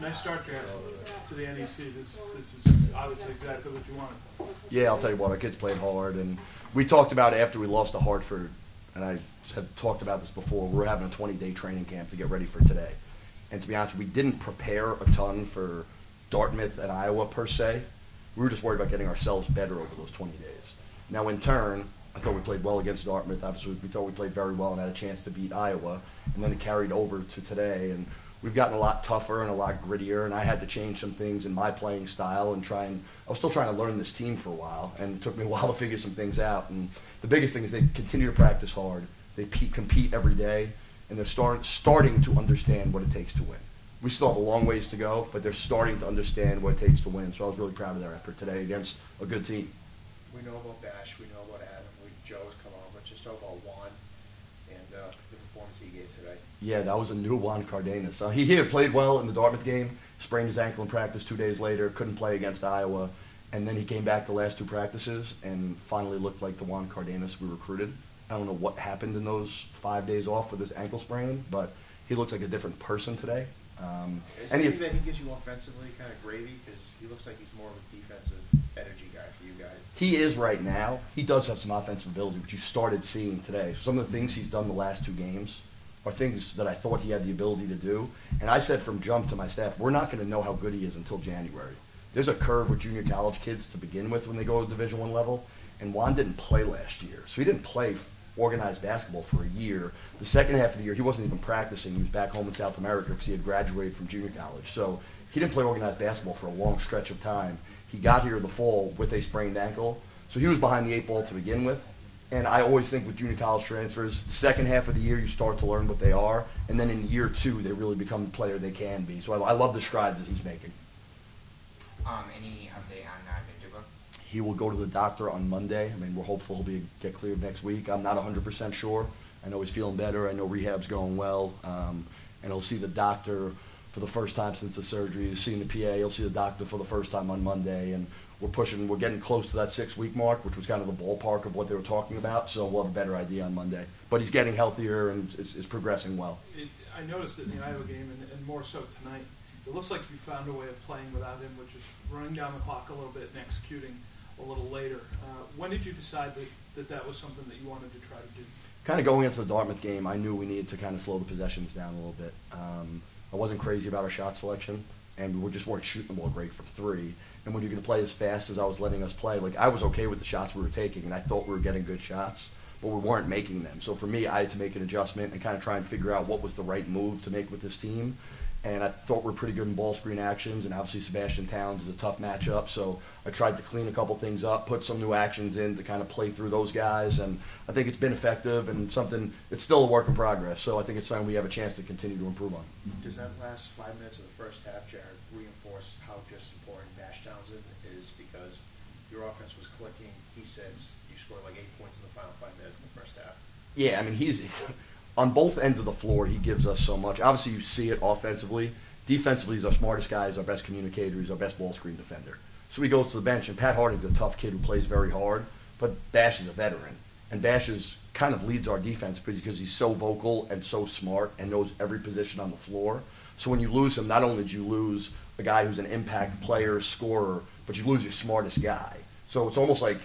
Nice start there to the NEC. This, this is obviously exactly what you wanted. Yeah, I'll tell you what, our kids played hard, and we talked about after we lost to Hartford, and I had talked about this before. We're having a 20-day training camp to get ready for today, and to be honest, we didn't prepare a ton for Dartmouth and Iowa per se. We were just worried about getting ourselves better over those 20 days. Now, in turn, I thought we played well against Dartmouth. Obviously, we thought we played very well and had a chance to beat Iowa, and then it carried over to today. And we've gotten a lot tougher and a lot grittier. And I had to change some things in my playing style and try and I was still trying to learn this team for a while, and it took me a while to figure some things out. And the biggest thing is they continue to practice hard. They pe- compete every day, and they're start, starting to understand what it takes to win. We still have a long ways to go, but they're starting to understand what it takes to win. So I was really proud of their effort today against a good team. We know about Bash, we know about Adam, we, Joe's come on, but just about Juan he gave today. Yeah, that was a new Juan Cardenas. Uh, he, he had played well in the Dartmouth game, sprained his ankle in practice two days later, couldn't play against Iowa, and then he came back the last two practices and finally looked like the Juan Cardenas we recruited. I don't know what happened in those five days off with his ankle sprain, but he looked like a different person today. Um, Is and he that he gives you offensively kind of gravy? Because he looks like he's more of a defensive energy guy for you guys. he is right now. He does have some offensive ability, which you started seeing today. Some of the things he's done the last two games are things that I thought he had the ability to do. And I said from jump to my staff, we're not going to know how good he is until January. There's a curve with junior college kids to begin with when they go to Division One level, and Juan didn't play last year, so he didn't play organized basketball for a year. The second half of the year, he wasn't even practicing. He was back home in South America because he had graduated from junior college. So he didn't play organized basketball for a long stretch of time. He got here in the fall with a sprained ankle, so he was behind the eight ball to begin with. And I always think with junior college transfers, the second half of the year you start to learn what they are, and then in year two they really become the player they can be. So I, I love the strides that he's making. Um, any update on He will go to the doctor on Monday. I mean, we're hopeful he'll be get cleared next week. I'm not 100% sure. I know he's feeling better. I know rehab's going well, um, and he'll see the doctor for the first time since the surgery. He's seen the PA. He'll see the doctor for the first time on Monday, and we're pushing. We're getting close to that six-week mark, which was kind of the ballpark of what they were talking about. So we'll have a better idea on Monday. But he's getting healthier and is progressing well. It, I noticed it in the Iowa game, and, and more so tonight. It looks like you found a way of playing without him, which is running down the clock a little bit and executing a little later. Uh, when did you decide that, that that was something that you wanted to try to do? kind of going into the Dartmouth game, I knew we needed to kind of slow the possessions down a little bit. Um, I wasn't crazy about our shot selection, and we just weren't shooting the ball great from three. And when you're going to play as fast as I was letting us play, like I was okay with the shots we were taking, and I thought we were getting good shots, but we weren't making them. So for me, I had to make an adjustment and kind of try and figure out what was the right move to make with this team. And I thought we were pretty good in ball screen actions, and obviously Sebastian Towns is a tough matchup. So I tried to clean a couple things up, put some new actions in to kind of play through those guys, and I think it's been effective and something. It's still a work in progress, so I think it's something we have a chance to continue to improve on. Does that last five minutes of the first half, Jared, reinforce how just important Bash Townsend is? Because your offense was clicking. He says you scored like eight points in the final five minutes in the first half. Yeah, I mean he's on both ends of the floor. He gives us so much. Obviously, you see it offensively. Defensively, he's our smartest guy. He's our best communicator. He's our best ball screen defender. So he goes to the bench, and Pat Harding's a tough kid who plays very hard, but Bash is a veteran, and Bash is kind of leads our defense because he's so vocal and so smart and knows every position on the floor. So when you lose him, not only do you lose a guy who's an impact player, scorer, but you lose your smartest guy. So it's almost like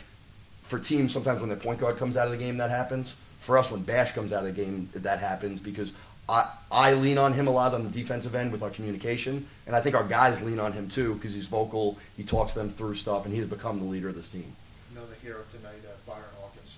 for teams, sometimes when their point guard comes out of the game, that happens. For us, when Bash comes out of the game, that happens because I, I lean on him a lot on the defensive end with our communication, and I think our guys lean on him too because he's vocal, he talks them through stuff, and he has become the leader of this team. Another hero tonight, uh, Byron Hawkins.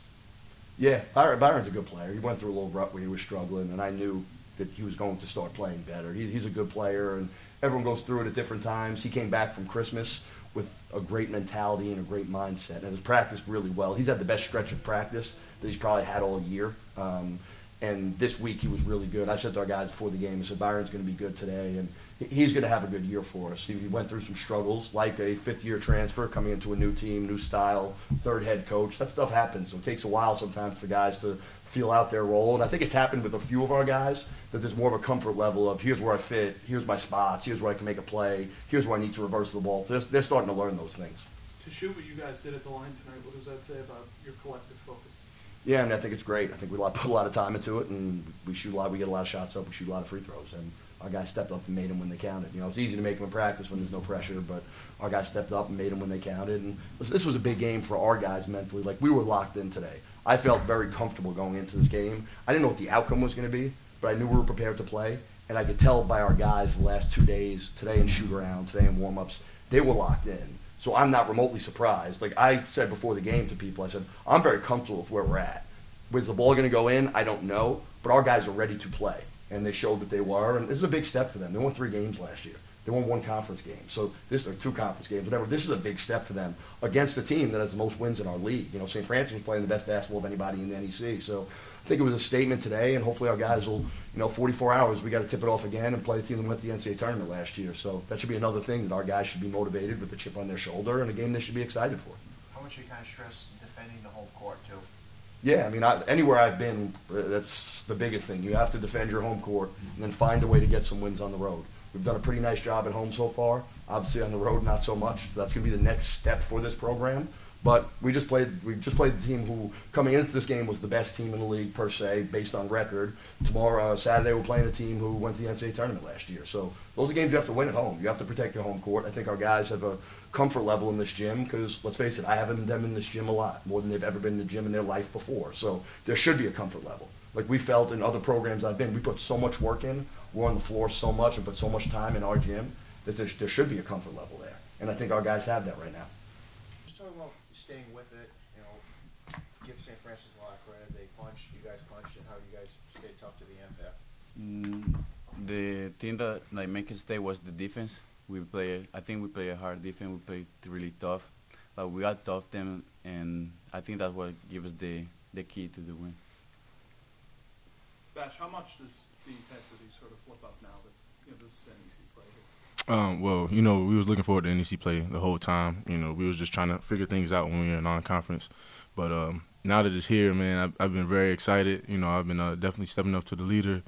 Yeah, Byron, Byron's a good player. He went through a little rut where he was struggling, and I knew that he was going to start playing better. He, he's a good player, and everyone goes through it at different times. He came back from Christmas with a great mentality and a great mindset, and has practiced really well. He's had the best stretch of practice that he's probably had all year. Um, and this week he was really good. I said to our guys before the game, I said Byron's going to be good today, and he's going to have a good year for us. He went through some struggles, like a fifth-year transfer, coming into a new team, new style, third head coach. That stuff happens. So it takes a while sometimes for guys to feel out their role, and I think it's happened with a few of our guys that there's more of a comfort level of here's where I fit, here's my spots, here's where I can make a play, here's where I need to reverse the ball. They're, they're starting to learn those things. To shoot what you guys did at the line tonight, what does that say about your collective focus? Yeah, and I think it's great. I think we put a lot of time into it, and we shoot a lot. We get a lot of shots up. We shoot a lot of free throws, and Our guys stepped up and made them when they counted. You know, it's easy to make them in practice when there's no pressure, but our guys stepped up and made them when they counted. And this was a big game for our guys mentally. Like we were locked in today. I felt very comfortable going into this game. I didn't know what the outcome was going to be, but I knew we were prepared to play. And I could tell by our guys the last two days, today in shoot around, today in warm ups, they were locked in. So I'm not remotely surprised. Like I said before the game to people, I said, I'm very comfortable with where we're at. Was the ball going to go in? I don't know. But our guys are ready to play. And they showed that they were. And this is a big step for them. They won three games last year. They won one conference game. So this or two conference games, whatever. This is a big step for them against a team that has the most wins in our league. You know, St. Francis was playing the best basketball of anybody in the NEC. So I think it was a statement today, and hopefully our guys will, you know, 44 hours, we got to tip it off again and play the team that went to the NCAA tournament last year. So that should be another thing that our guys should be motivated with the chip on their shoulder and a game they should be excited for. How much you kind of stress defending the home court too? Yeah, I mean, I, anywhere I've been, uh, that's the biggest thing. You have to defend your home court and then find a way to get some wins on the road. We've done a pretty nice job at home so far. Obviously, on the road, not so much. That's going to be the next step for this program. But we just played. We just played the team who, coming into this game, was the best team in the league per se, based on record. Tomorrow, uh, Saturday, we're playing a team who went to the NCAA tournament last year. So those are games you have to win at home. You have to protect your home court. I think our guys have a comfort level in this gym because let's face it, I have them in this gym a lot more than they've ever been in the gym in their life before. So there should be a comfort level. Like we felt in other programs I've been, we put so much work in. We're on the floor so much and put so much time in our gym that there, there should be a comfort level there. And I think our guys have that right now. Just talking about staying with it, you know, give St. Francis a lot of credit. They punched, you guys punched, and how you guys stayed tough to the end there. Mm, the thing that like make us stay was the defense. We play. I think we play a hard defense. We played really tough, but we got tough them, and I think that's what gave us the the key to the win. Bash, how much does the intensity sort of flip up now that you know this is NEC play here? Um, well, you know, we was looking forward to NEC play the whole time. You know, we was just trying to figure things out when we were in non-conference. But um, now that it's here, man, I've, I've been very excited. You know, I've been uh, definitely stepping up to the leader,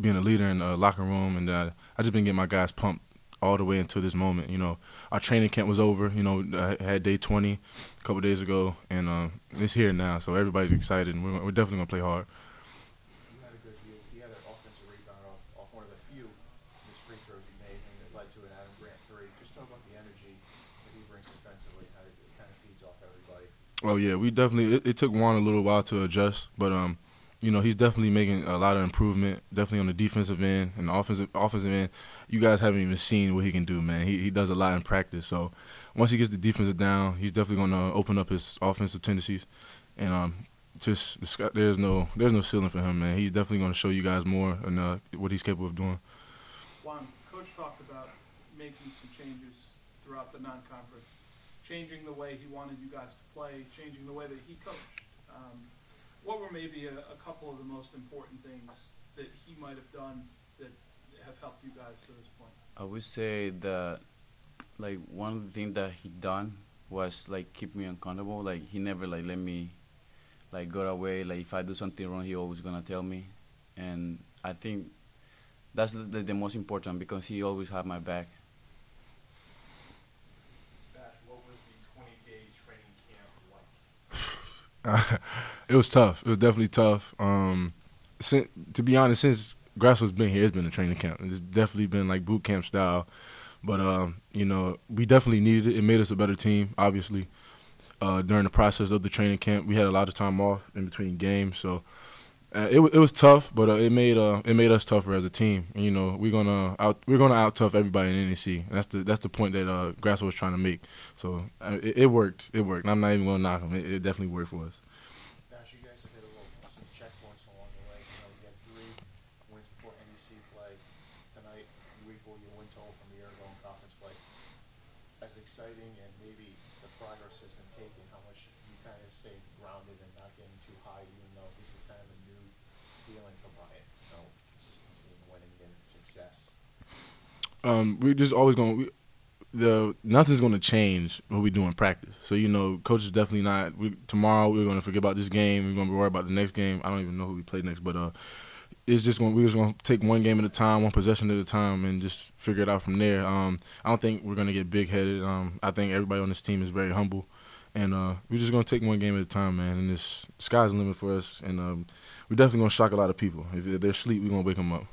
being a leader in the locker room, and uh, I just been getting my guys pumped all the way until this moment. You know, our training camp was over. You know, I had day 20 a couple days ago, and uh, it's here now. So everybody's excited, and we're, we're definitely gonna play hard. You had a good view. You had an offensive rebound off, off one of the few missed free throws you made, and it led to an Three. Just talk about the energy that he brings defensively, how it kind of feeds off everybody. Oh yeah, we definitely. It, it took Juan a little while to adjust, but um, you know, he's definitely making a lot of improvement. Definitely on the defensive end and the offensive offensive end. You guys haven't even seen what he can do, man. He he does a lot in practice. So once he gets the defensive down, he's definitely going to open up his offensive tendencies, and um, just there's no there's no ceiling for him, man. He's definitely going to show you guys more and uh, what he's capable of doing. Juan, Coach talked about making some changes throughout the non-conference, changing the way he wanted you guys to play, changing the way that he coached. Um, what were maybe a, a couple of the most important things that he might have done that have helped you guys to this point? I would say that like one things that he done was like keep me uncomfortable. Like he never like let me like go away. Like if I do something wrong, he always gonna tell me, and I think that's the, the most important because he always had my back. Bash, what was the 20 day training camp like? it was tough. It was definitely tough. Um, since, to be honest, since Grasso has been here, it's been a training camp. It's definitely been like boot camp style. But um, you know, we definitely needed it. It made us a better team. Obviously, uh, during the process of the training camp, we had a lot of time off in between games, so uh, it it was tough. But uh, it made uh, it made us tougher as a team. And, you know, we're gonna out we're gonna out tough everybody in NEC. That's the that's the point that uh, Grasso was trying to make. So uh, it, it worked. It worked. And I'm not even gonna knock him. It, it definitely worked for us. Bash, you guys have hit a little, some checkpoints along the way. You know, you had three wins before NEC play. Tonight, you equal your win total from the year ago in conference play. As exciting and maybe the progress has been taken, how much you kind of stay grounded and not getting too high, even though this is kind of a new feeling. You know, consistency and winning and success. um, we're just always going. We, the nothing's going to change what we do in practice. So you know, coach is definitely not. We, tomorrow we're going to forget about this game. We're going to be worried about the next game. I don't even know who we play next, but uh, it's just going. We're just going to take one game at a time, one possession at a time, and just figure it out from there. Um, I don't think we're going to get big headed. Um, I think everybody on this team is very humble, and uh, we're just going to take one game at a time, man. And this sky's the limit for us, and um, we're definitely to shock a lot of people. If they're asleep, we're to wake them up.